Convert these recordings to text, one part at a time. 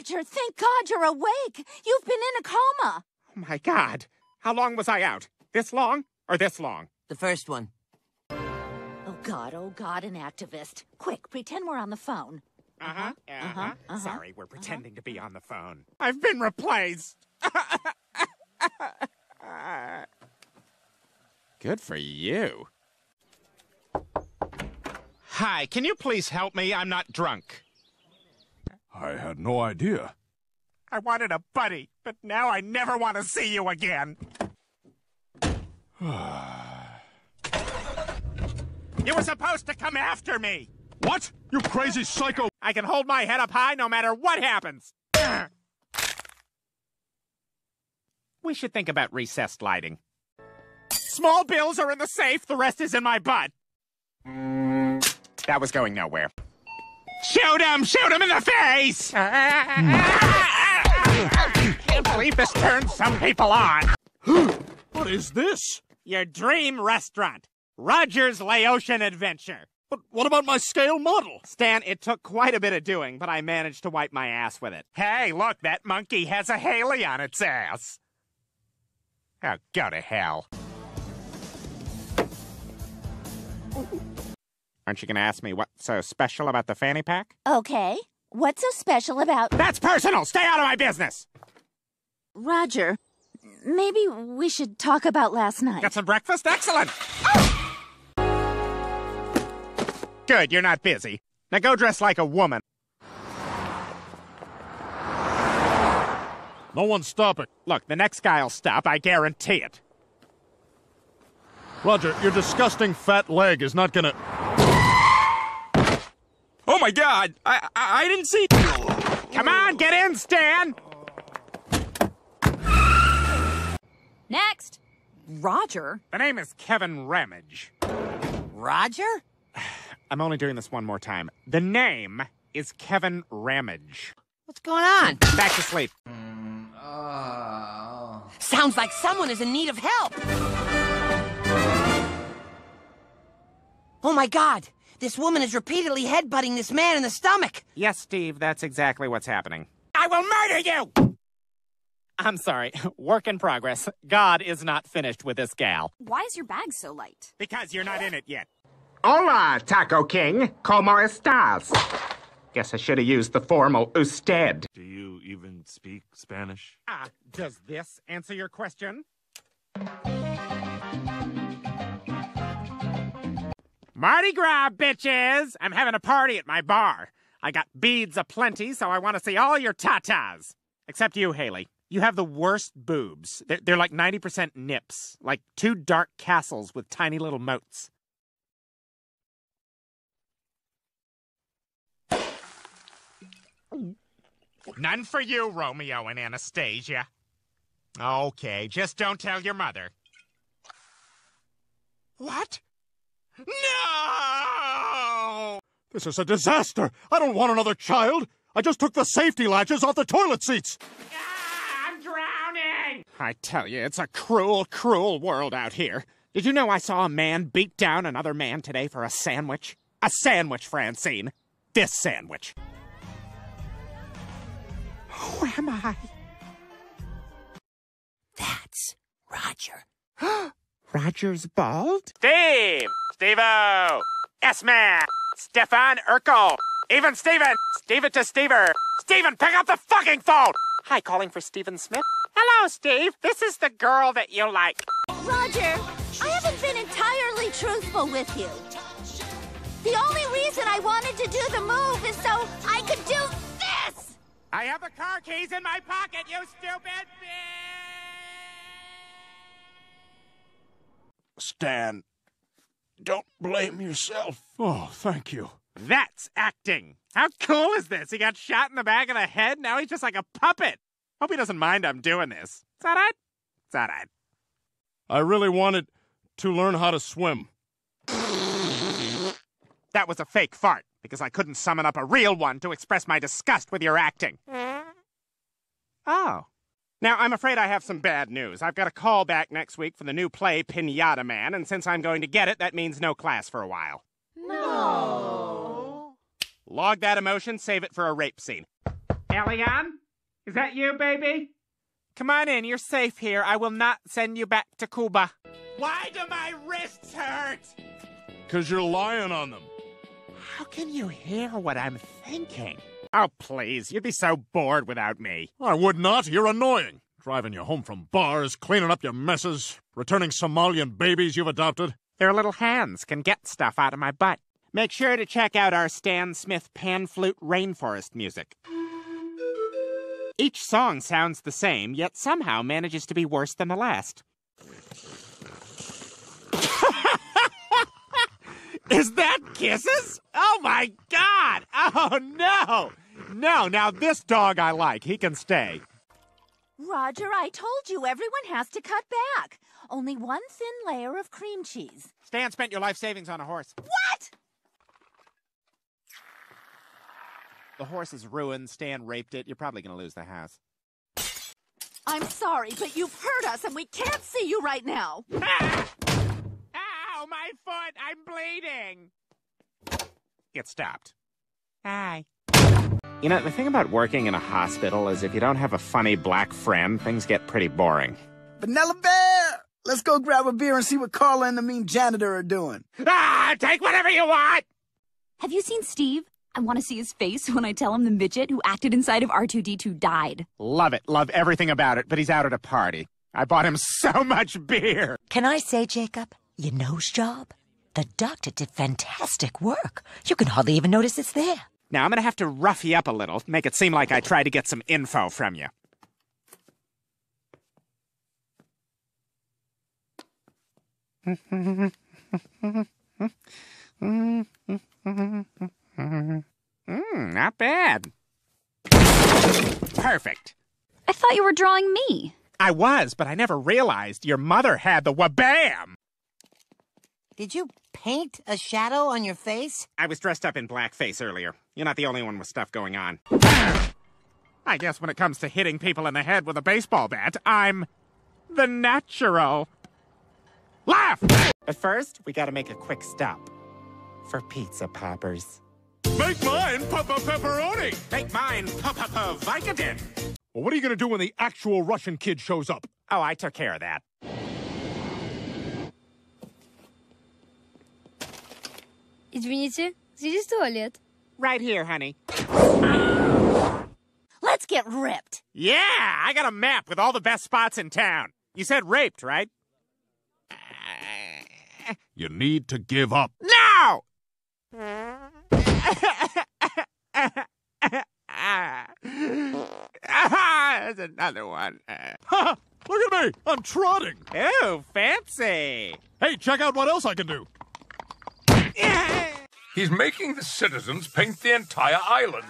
Roger, thank God you're awake. You've been in a coma. Oh my god. How long was I out? This long or this long? The first one. Oh God, oh God, an activist. Quick, pretend we're on the phone. Uh-huh. Uh-huh. uh-huh, uh-huh, Sorry, we're pretending to be on the phone. I've been replaced. Good for you. Hi, can you please help me? I'm not drunk. I had no idea. I wanted a buddy, but now I never want to see you again. you were supposed to come after me. What? You crazy psycho! I can hold my head up high no matter what happens. We should think about recessed lighting. Small bills are in the safe, the rest is in my butt. That was going nowhere. Shoot him! Shoot him in the face! Can't believe this turns some people on. What is this? Your dream restaurant, Roger's Laotian Adventure. But what about my scale model? Stan, it took quite a bit of doing, but I managed to wipe my ass with it. Hey, look, that monkey has a Haley on its ass. Oh, go to hell. Aren't you going to ask me what's so special about the fanny pack? Okay. What's so special about That's personal! Stay out of my business! Roger? Maybe we should talk about last night. Got some breakfast? Excellent! Good, you're not busy. Now go dress like a woman. No one's stopping. Look, the next guy'll stop, I guarantee it. Roger, your disgusting fat leg is not gonna. Oh my god! I, I, I didn't see. Come on, get in, Stan! Next. Roger? The name is Kevin Ramage. Roger? I'm only doing this one more time. The name is Kevin Ramage. What's going on? Back to sleep. Sounds like someone is in need of help. Oh my god! This woman is repeatedly headbutting this man in the stomach. Yes, Steve, that's exactly what's happening. I will murder you! I'm sorry. Work in progress. God is not finished with this gal. Why is your bag so light? Because you're not in it yet. Hola, Taco King. Como estás? Guess I should have used the formal usted. Do you even speak Spanish? Ah, does this answer your question? Mardi Gras, bitches! I'm having a party at my bar. I got beads aplenty, so I want to see all your tatas. Except you, Haley. You have the worst boobs. They're, they're like 90% nips, like two dark castles with tiny little moats. None for you, Romeo and Anastasia. Okay, just don't tell your mother. What? No! This is a disaster. I don't want another child. I just took the safety latches off the toilet seats. Ah, I'm drowning! I tell you, it's a cruel, cruel world out here. Did you know I saw a man beat down another man today for a sandwich? A sandwich, Francine. This sandwich. Who am I? That's Roger. Roger's bald? Steve! Steve-O! S-Man! Stefan Urkel! Even Steven! Steve it to Stever! Steven, pick up the fucking phone! Hi, calling for Steven Smith? Hello, Steve. This is the girl that you like. Roger, I haven't been entirely truthful with you. The only reason I wanted to do the move is so I could do this! I have the car keys in my pocket, you stupid bitch! Stan, don't blame yourself. Oh, thank you. That's acting. How cool is this? He got shot in the back of the head. Now he's just like a puppet. Hope he doesn't mind I'm doing this. Is that right? Is that right? I really wanted to learn how to swim. That was a fake fart because I couldn't summon up a real one to express my disgust with your acting. Oh. Now, I'm afraid I have some bad news. I've got a call back next week for the new play Pinata Man, and since I'm going to get it, that means no class for a while. No. Log that emotion, save it for a rape scene. Elian? Is that you, baby? Come on in, you're safe here. I will not send you back to Cuba. Why do my wrists hurt? Because you're lying on them. How can you hear what I'm thinking? Oh, please, you'd be so bored without me. I would not. You're annoying. Driving you home from bars, cleaning up your messes, returning Somalian babies you've adopted. Their little hands can get stuff out of my butt. Make sure to check out our Stan Smith pan flute rainforest music. Each song sounds the same, yet somehow manages to be worse than the last. Is that kisses? Oh my god! Oh no! No, now this dog I like. He can stay. Roger, I told you everyone has to cut back. Only one thin layer of cream cheese. Stan spent your life savings on a horse. What? The horse is ruined. Stan raped it. You're probably going to lose the house. I'm sorry, but you've hurt us and we can't see you right now. Ah! Ow, my foot! I'm bleeding! It stopped. Hi. You know, the thing about working in a hospital is if you don't have a funny black friend, things get pretty boring. Vanilla Bear! Let's go grab a beer and see what Carla and the mean janitor are doing. Ah, take whatever you want! Have you seen Steve? I want to see his face when I tell him the midget who acted inside of R2D2 died. Love it, love everything about it, but he's out at a party. I bought him so much beer. Can I say, Jacob, your nose job? The doctor did fantastic work. You can hardly even notice it's there. Now I'm gonna have to rough you up a little, make it seem like I tried to get some info from you. Mm, not bad. Perfect. I thought you were drawing me. I was, but I never realized your mother had the wabam. Did you paint a shadow on your face? I was dressed up in blackface earlier. You're not the only one with stuff going on. I guess when it comes to hitting people in the head with a baseball bat, I'm the natural. Laugh! But first, we gotta make a quick stop for pizza poppers. Make mine Papa Pepperoni! Make mine Papa Vicodin! Well, what are you going to do when the actual Russian kid shows up? Oh, I took care of that. Извините, здесь туалет. Right here, honey. Let's get ripped. Yeah, I got a map with all the best spots in town. You said raped, right? You need to give up. No! There's another one. Ha! Look at me! I'm trotting! Ooh, fancy. Hey, check out what else I can do. He's making the citizens paint the entire island.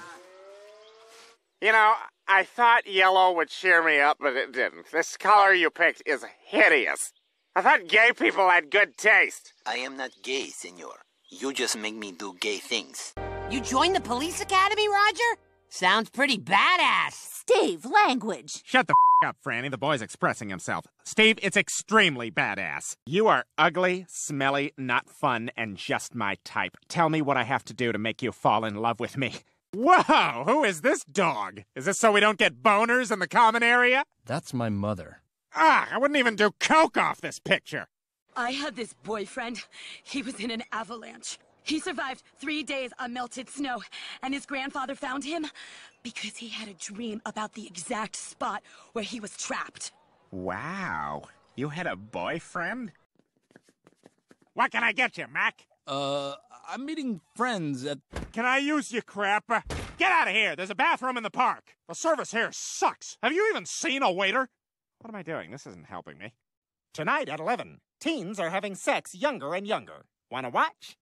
You know, I thought yellow would cheer me up, but it didn't. This color you picked is hideous. I thought gay people had good taste. I am not gay, senor. You just make me do gay things. You joined the police academy, Roger? Sounds pretty badass. Steve, language. Shut the f up, Franny. The boy's expressing himself. Steve, it's extremely badass. You are ugly, smelly, not fun, and just my type. Tell me what I have to do to make you fall in love with me. Whoa! Who is this dog? Is this so we don't get boners in the common area? That's my mother. Ah, I wouldn't even do coke off this picture. I had this boyfriend. He was in an avalanche. He survived three days on melted snow, and his grandfather found him because he had a dream about the exact spot where he was trapped. Wow. You had a boyfriend? What can I get you, Mac? Uh, I'm meeting friends at. Can I use your crap? Get out of here. There's a bathroom in the park. The service here sucks. Have you even seen a waiter? What am I doing? This isn't helping me. Tonight at 11, teens are having sex younger and younger. Wanna watch?